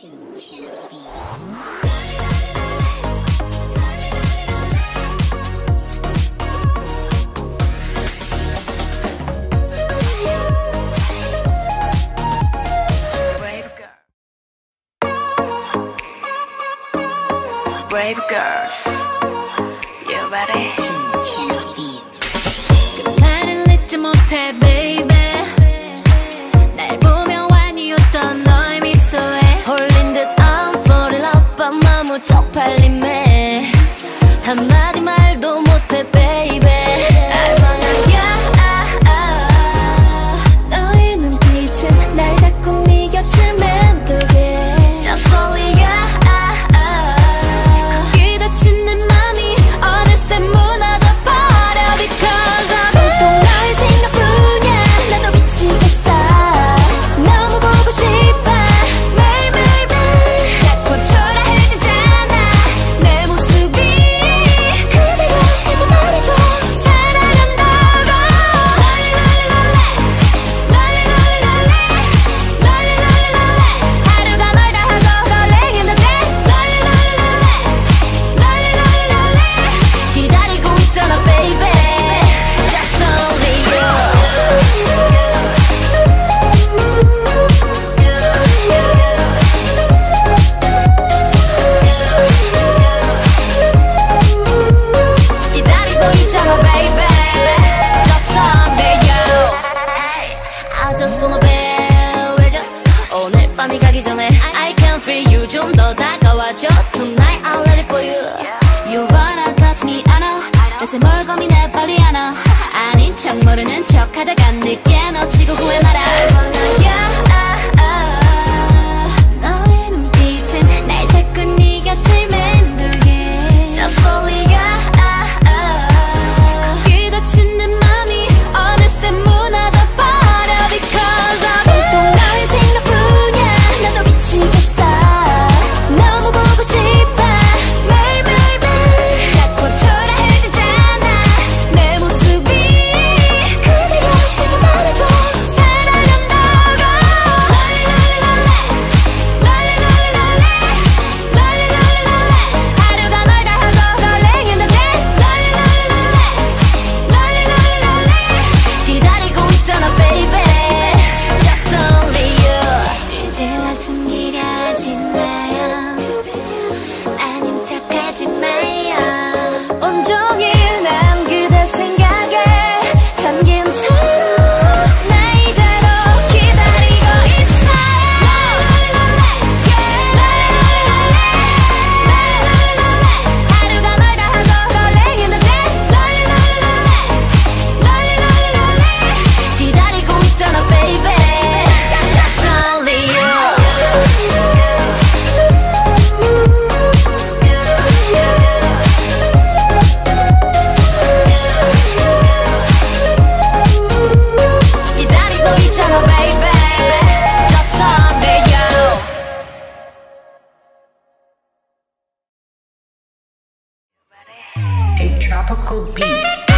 to Chili. brave girls. 밤이 가기 전에 I can feel you 좀 더 다가와줘 Tonight I'll let it for you You wanna touch me I know 대체 뭘 고민해 빨리 안아 아닌 척 모르는 척 하다가 늦게 놓치고 후회만 tropical beat.